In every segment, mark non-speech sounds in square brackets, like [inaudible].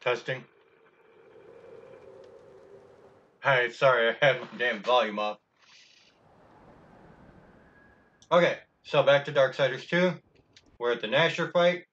Testing. Hi, sorry, I had my damn volume up. Okay, so back to Darksiders 2. We're at the Gnashor fight.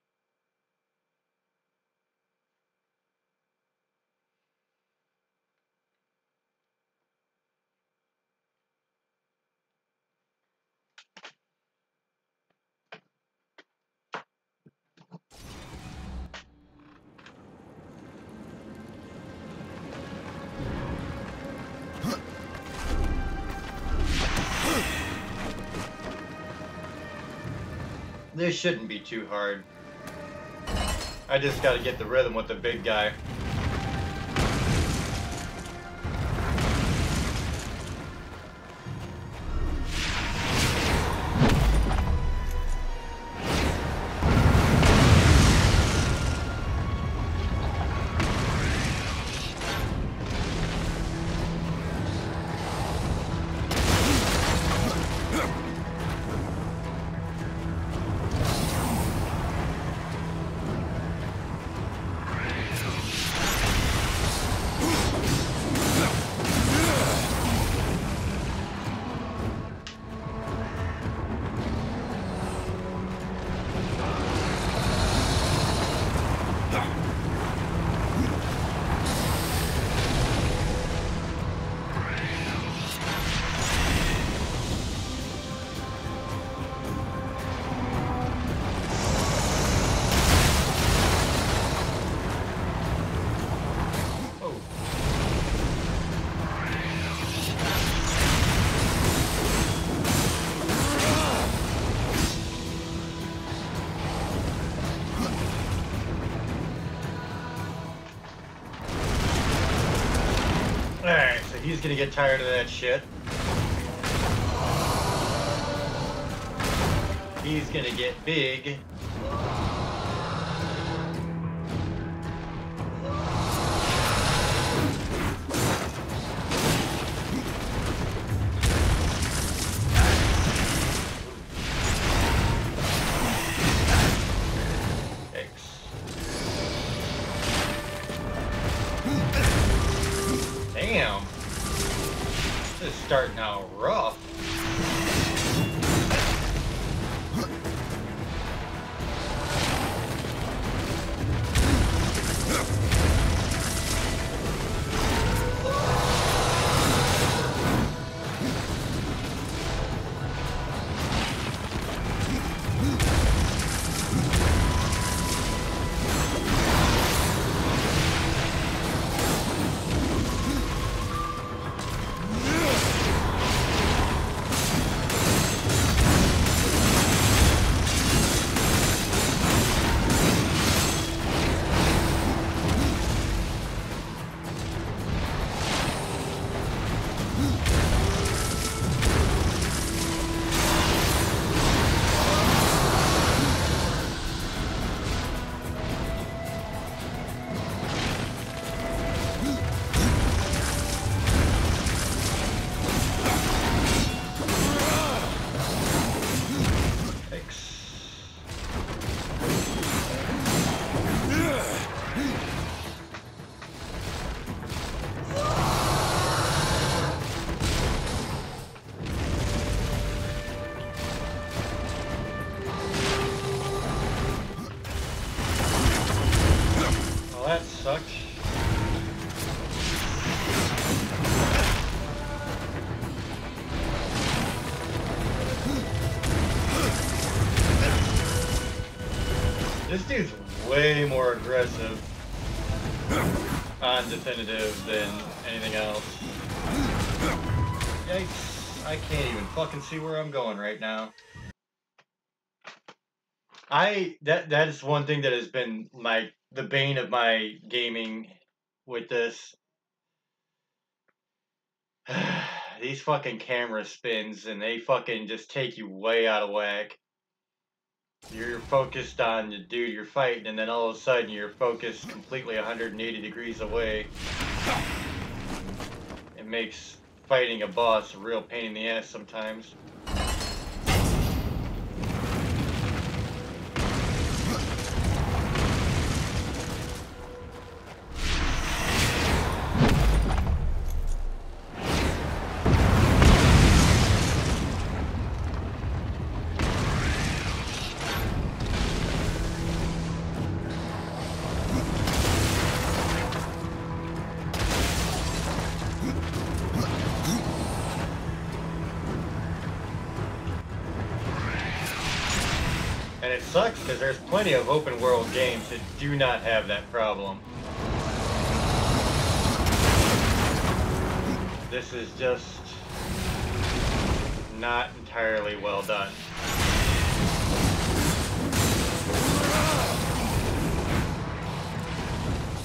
Shouldn't be too hard. I just gotta get the rhythm with the big guy. Gonna get tired of that shit. He's gonna get big. Starting out rough. Fucking see where I'm going right now. I that that is one thing that has been my the bane of my gaming with this. [sighs] These fucking camera spins and they fucking just take you way out of whack. You're focused on the dude you're fighting, and then all of a sudden you're focused completely 180 degrees away. It makes fighting a boss a real pain in the ass sometimes. It sucks because there's plenty of open world games that do not have that problem. This is just not entirely well done.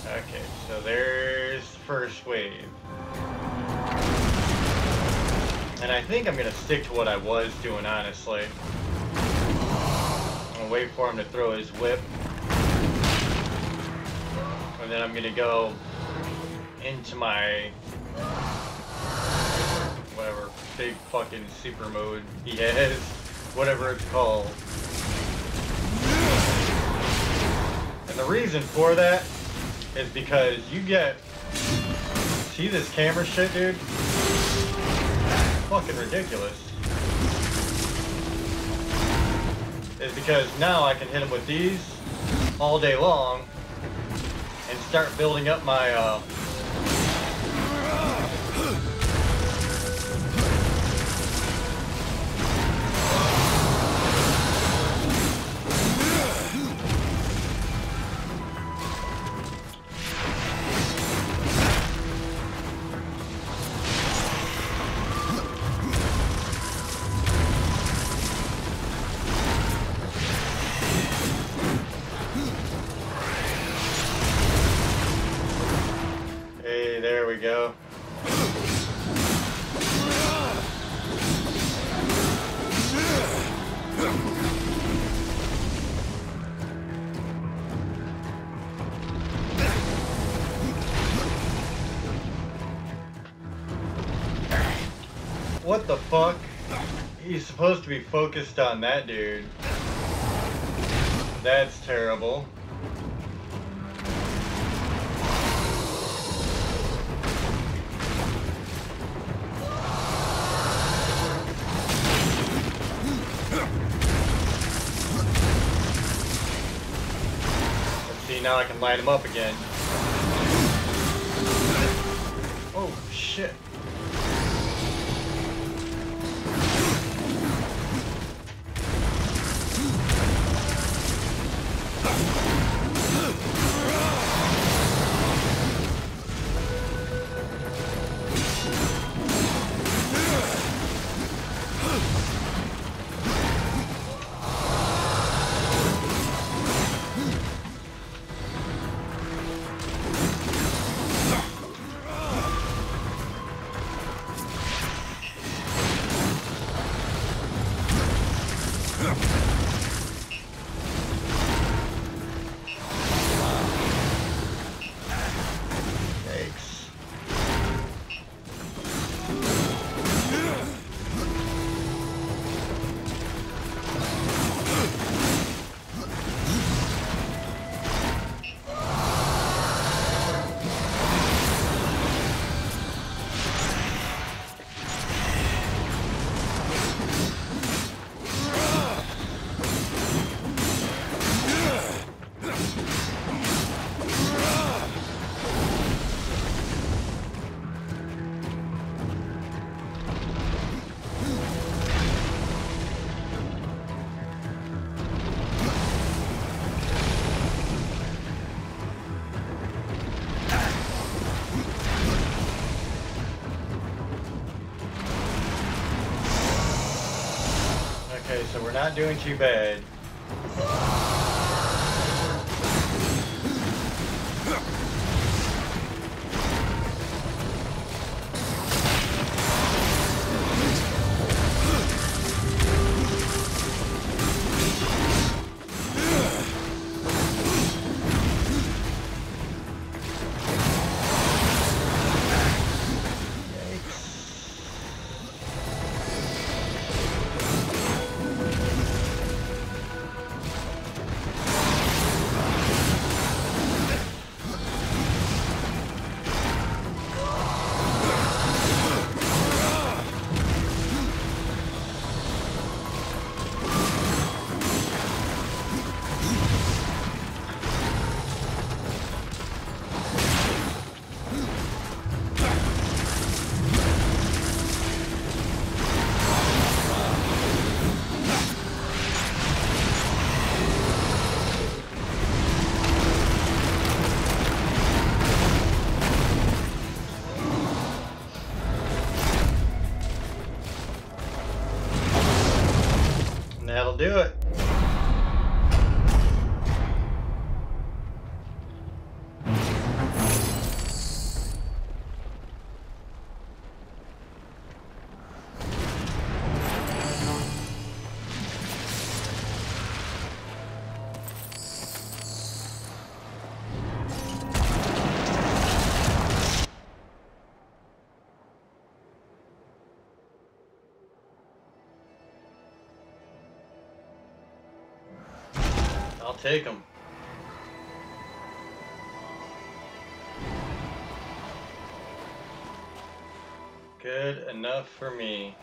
Okay, so there's the first wave. And I think I'm gonna stick to what I was doing, honestly. Wait for him to throw his whip. And then I'm gonna go into my whatever big fucking super mode he has, whatever it's called. And the reason for that is because you get, see this camera shit, dude? Fucking ridiculous. Is because now I can hit them with these all day long and start building up my uh, supposed to be focused on that dude. That's terrible. Let's see, now I can light him up again. So we're not doing too bad. Take them. Good enough for me.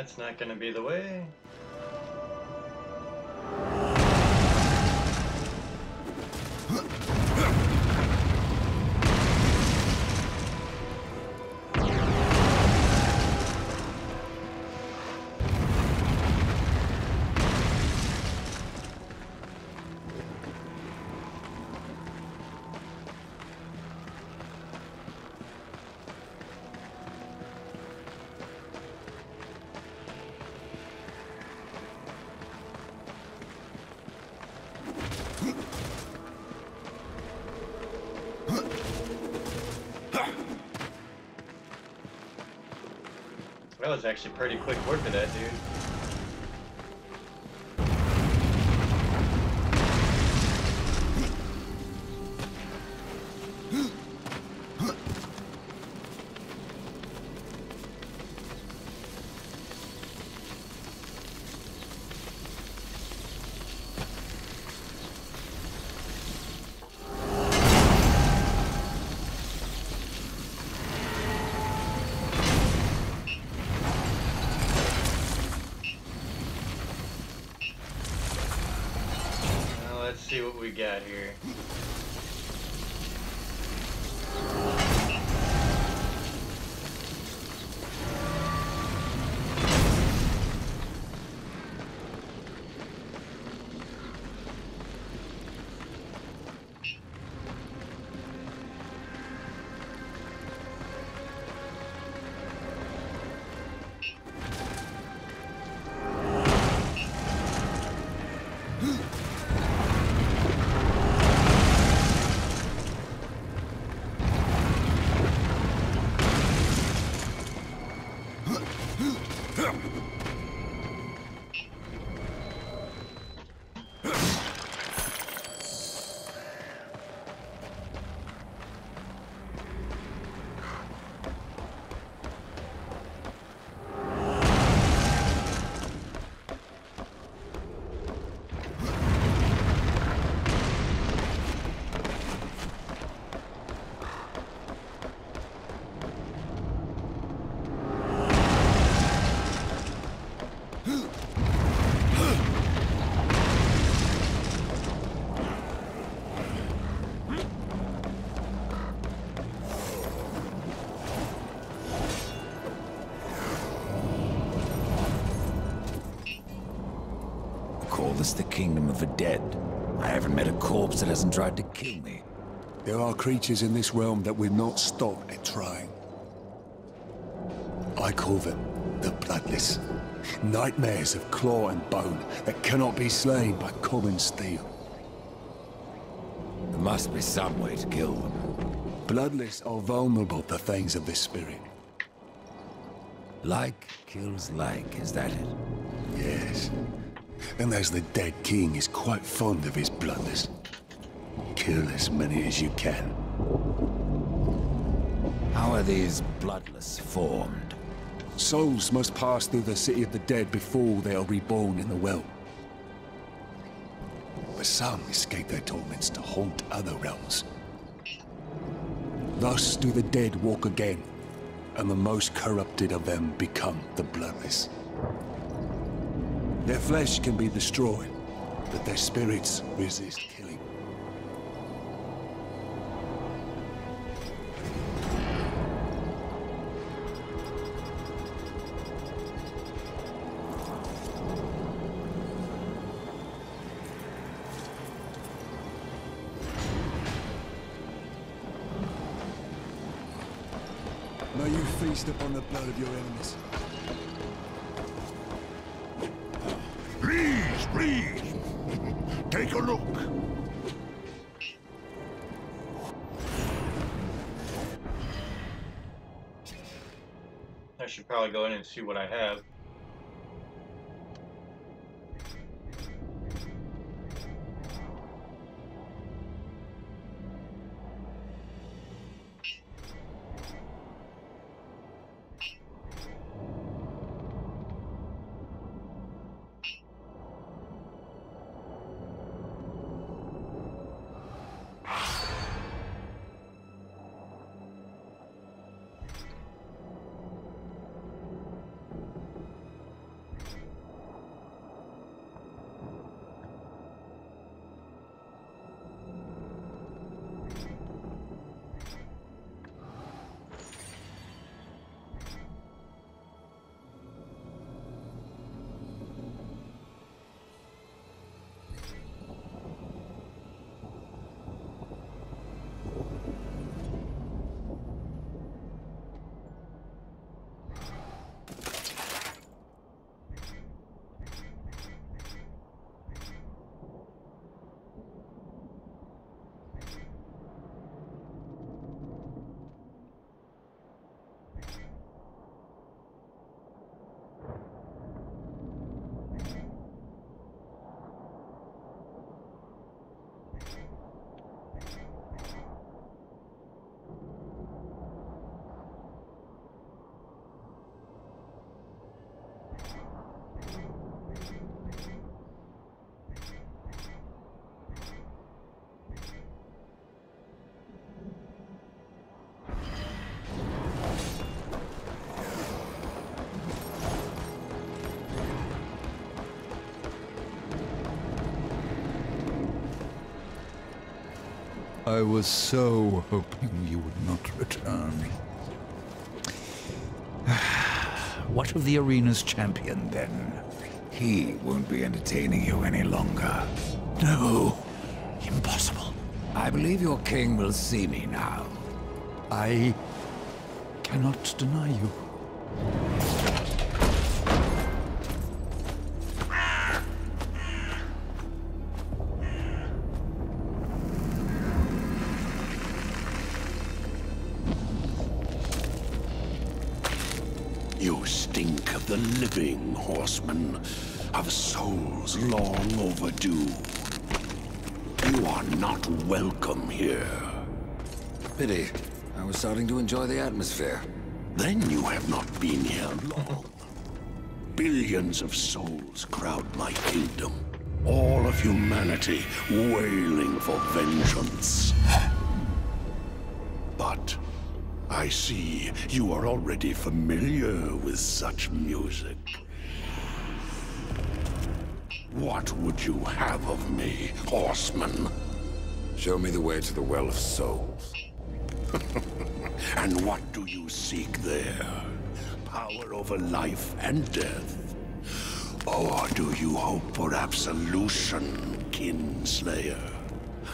That's not gonna be the way. That was actually pretty quick work of that dude. What we got here. This the kingdom of the dead. I haven't met a corpse that hasn't tried to kill me. There are creatures in this realm that will not stop at trying. I call them the Bloodless. Nightmares of claw and bone that cannot be slain by common steel. There must be some way to kill them. Bloodless are vulnerable to things of the spirit. Like kills like, is that it? Yes. And as the dead king is quite fond of his bloodless. Kill as many as you can. How are these bloodless formed? Souls must pass through the city of the dead before they are reborn in the well. But some escape their torments to haunt other realms. Thus do the dead walk again, and the most corrupted of them become the bloodless. Their flesh can be destroyed, but their spirits resist killing. May you feast upon the blood of your enemies. Please. Take a look. I should probably go in and see what I have. I was so hoping you would not return. [sighs] what of the arena's champion, then? He won't be entertaining you any longer. No. Impossible. I believe your king will see me now. I cannot deny you. You stink of the living, horseman, of souls long overdue. You are not welcome here. Pity. I was starting to enjoy the atmosphere. Then you have not been here long. Billions of souls crowd my kingdom. All of humanity wailing for vengeance. I see you are already familiar with such music. What would you have of me, horseman? Show me the way to the Well of Souls. [laughs] And what do you seek there? Power over life and death? Or do you hope for absolution, Kinslayer?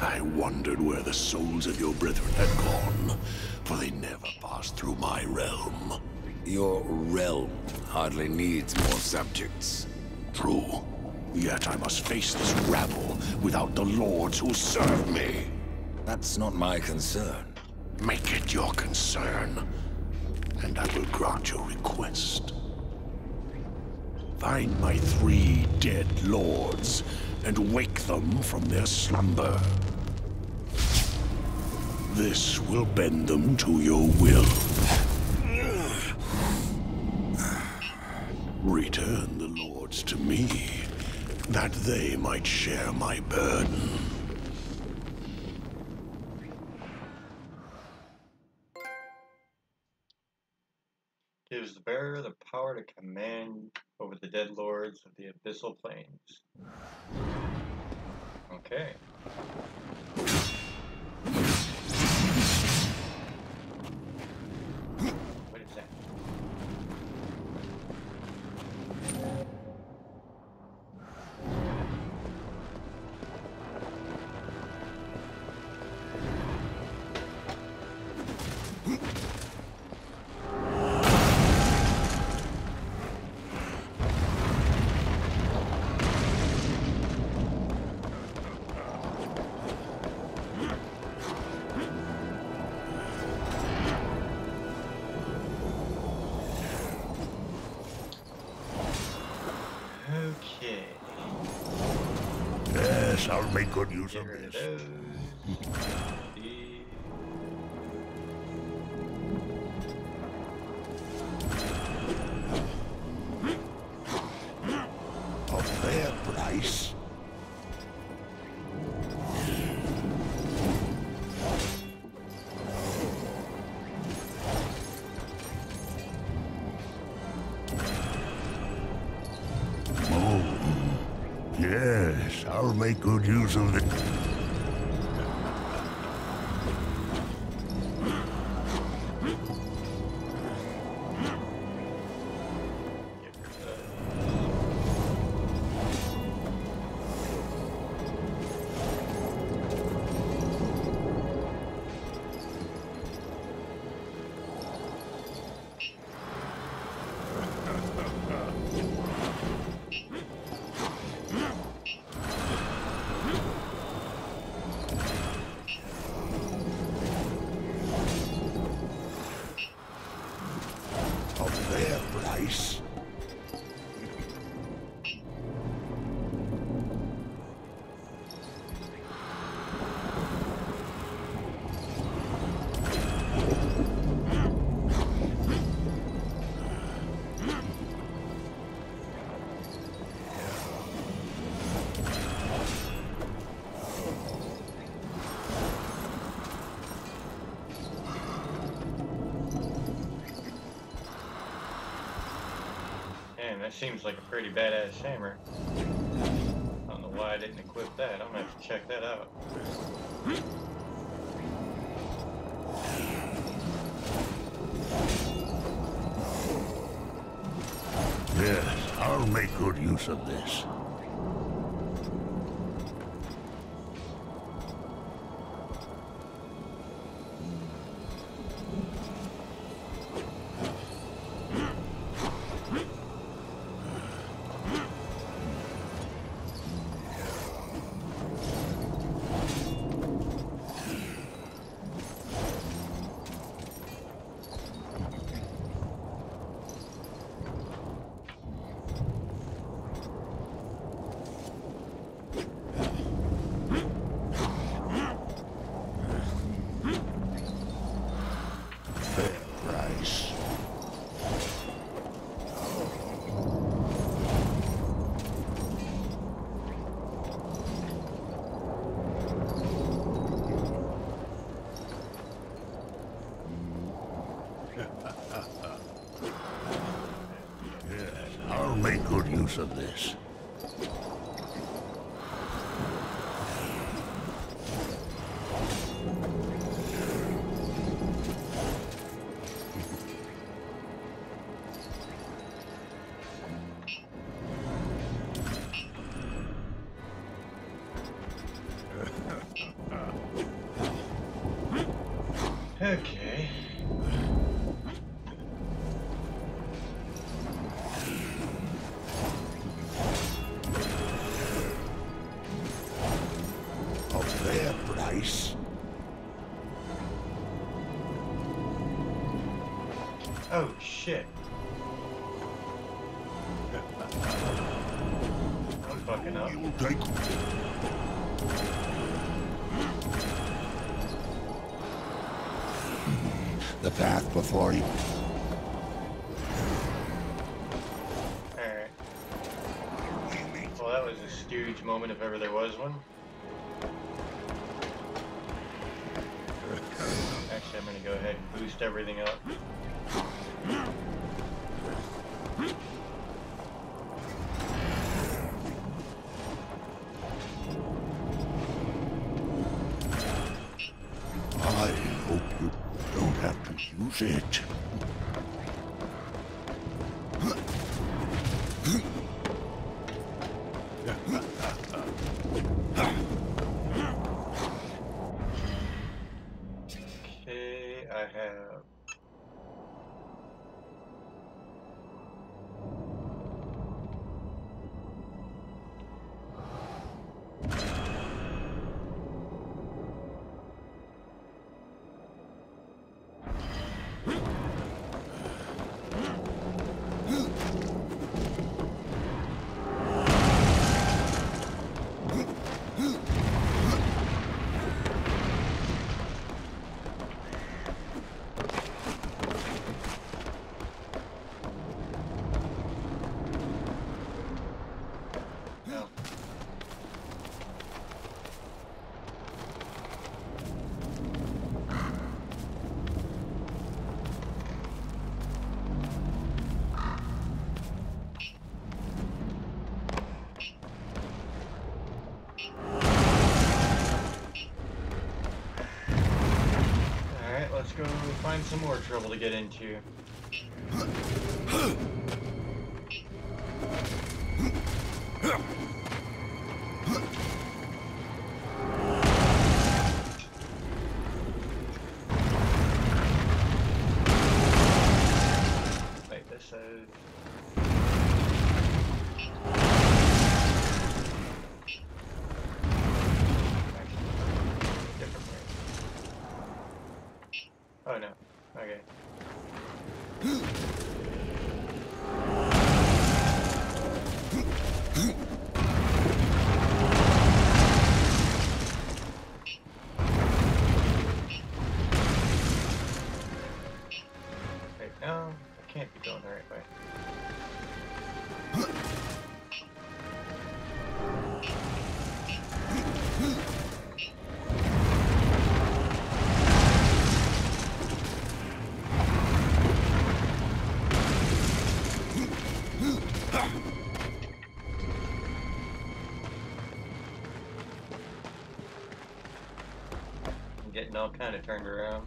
I wondered where the souls of your brethren had gone, for they never passed through my realm. Your realm hardly needs more subjects. True. Yet I must face this rabble without the lords who serve me. That's not my concern. Make it your concern, and I will grant your request. Find my three dead lords, and wake them from their slumber. This will bend them to your will. Return the lords to me, that they might share my burden. Gives the bearer the power to command over the dead lords of the abyssal plains. Okay. Get rid of those. Make good use of it. That seems like a pretty badass hammer. I don't know why I didn't equip that. I'm gonna have to check that out. Yes, I'll make good use of this. Yes, I'll make good use of this. Before you. Alright. Well, that was a stooge moment if ever there was one. Actually, I'm gonna go ahead and boost everything up. Have find some more trouble to get into. All kind of turned around.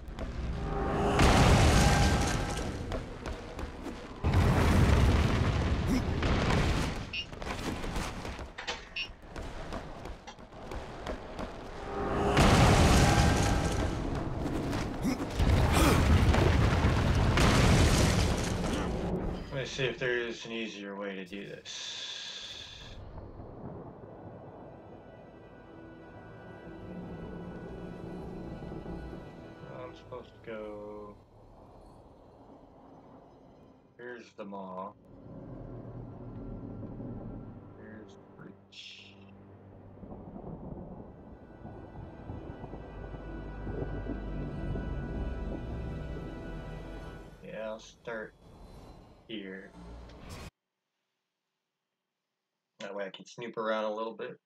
Let me see if there is an easier way to do this. Here's the maw. Here's the breach. Yeah, I'll start here. That way I can snoop around a little bit.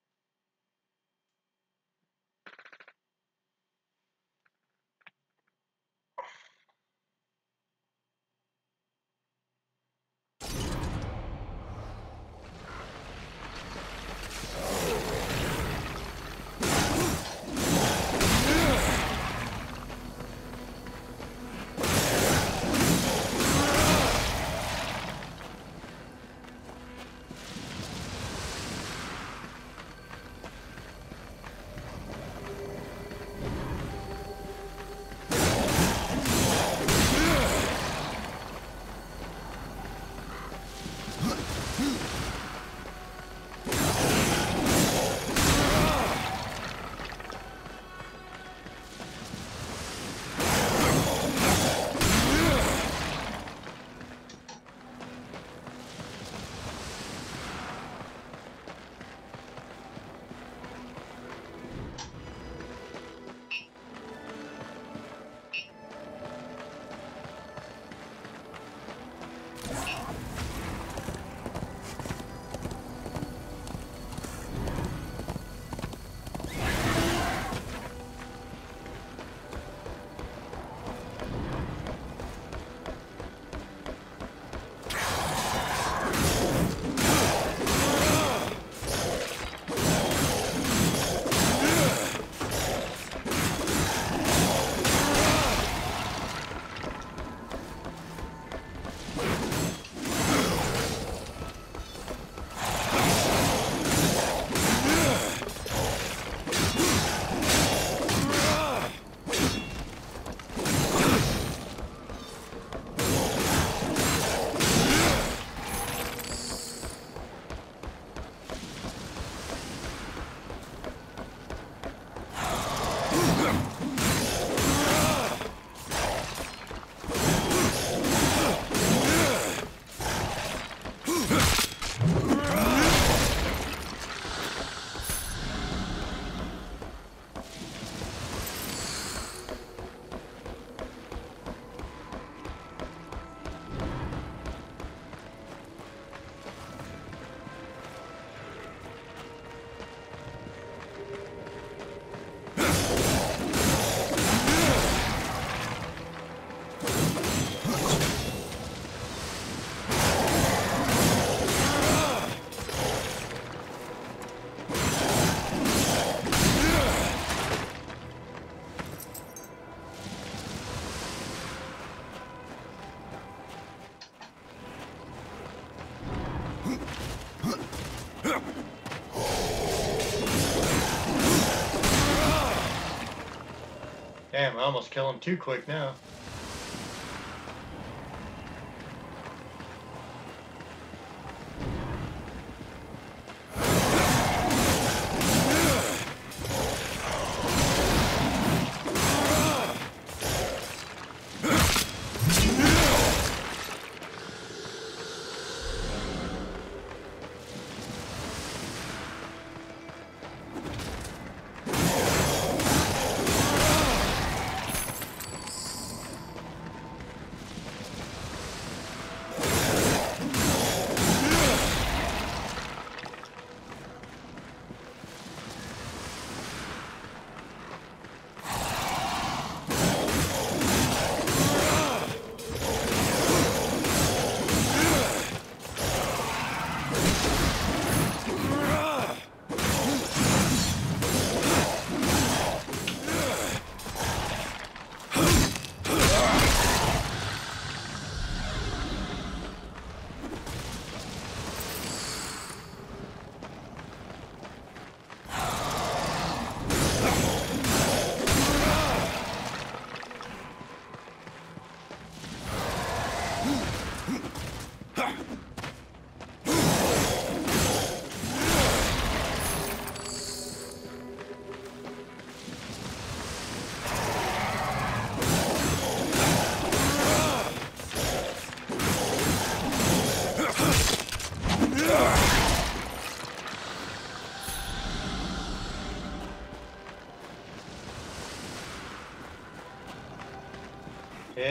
Almost kill him too quick now.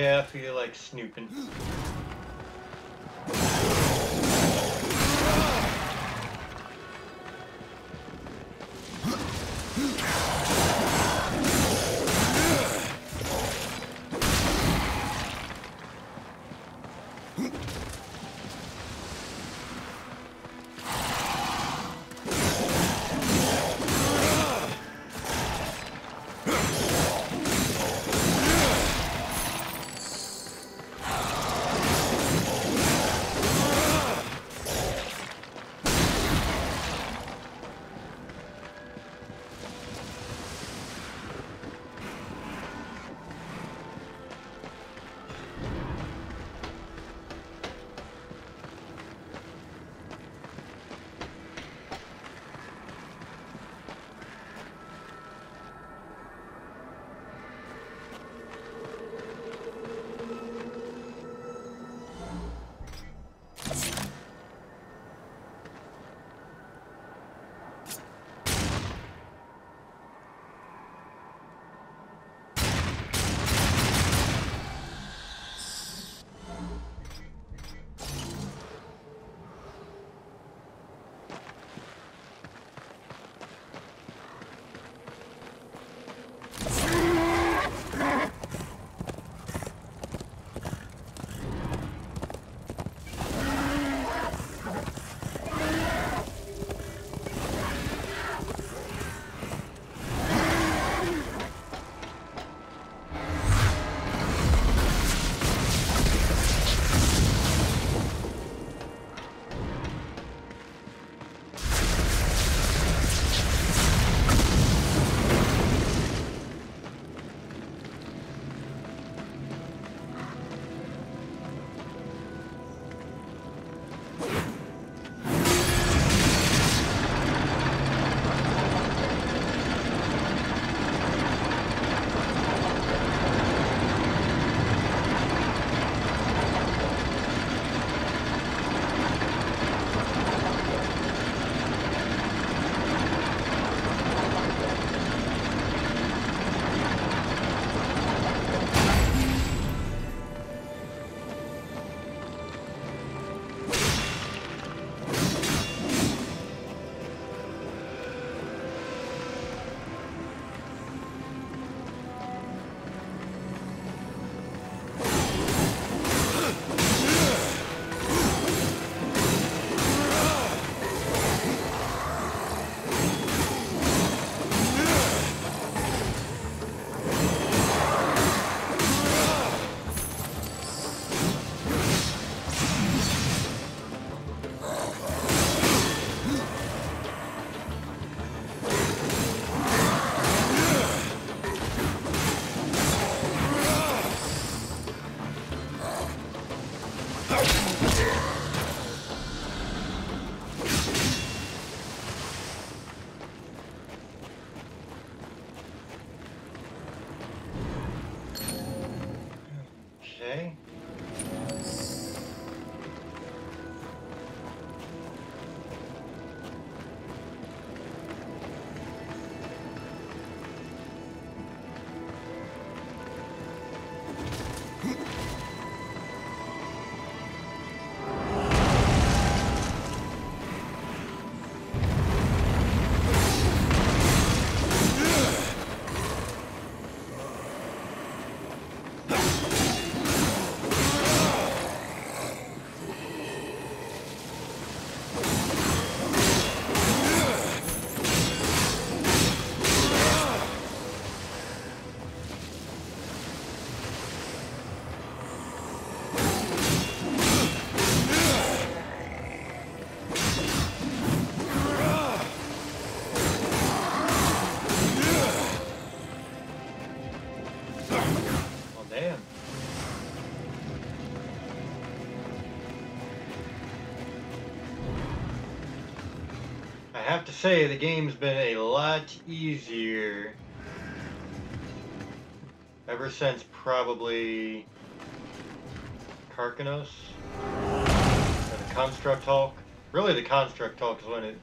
Yeah, I feel like snooping. Have to say, the game's been a lot easier ever since probably Karkinos. and the Construct Hulk. Really, the Construct Hulk is when it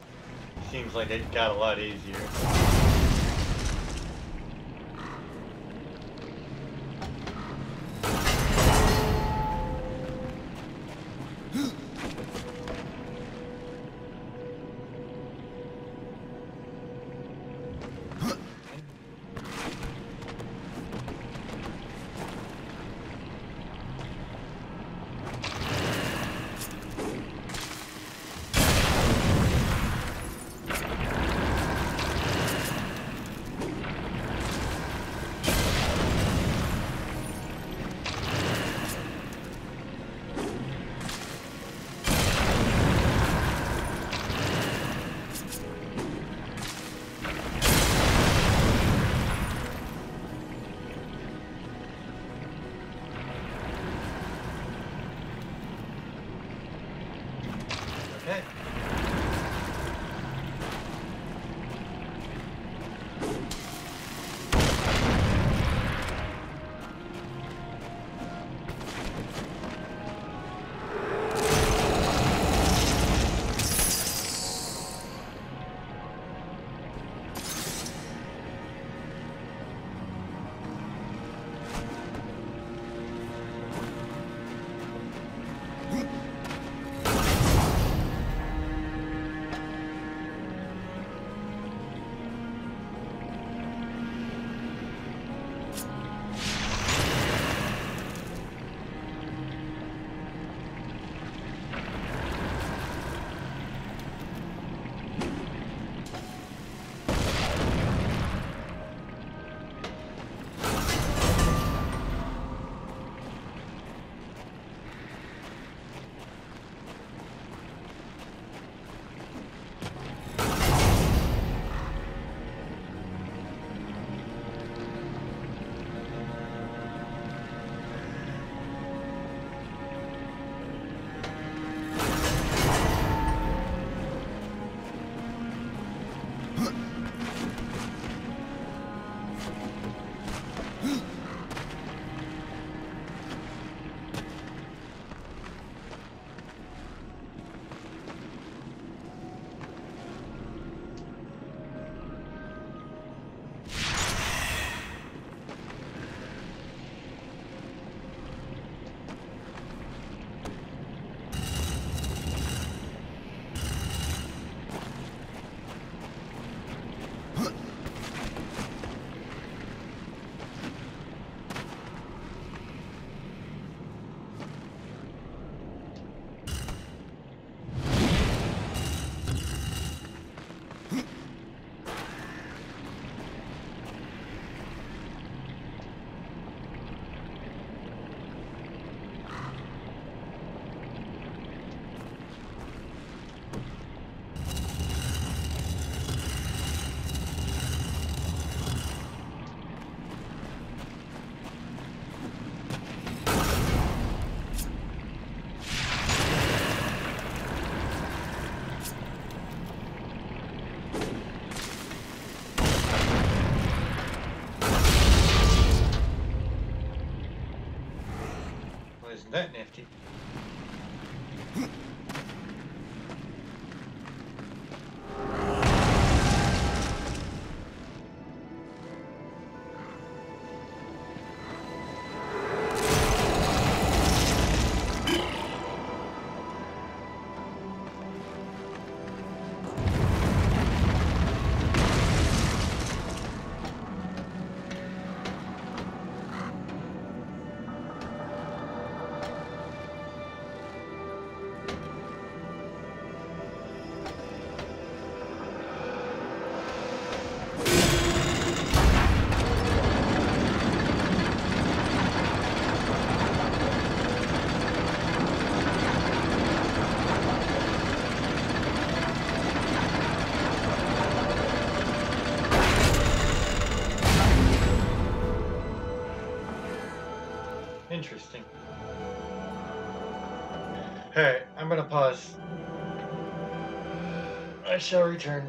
seems like it got a lot easier. I'm gonna pause. I shall return.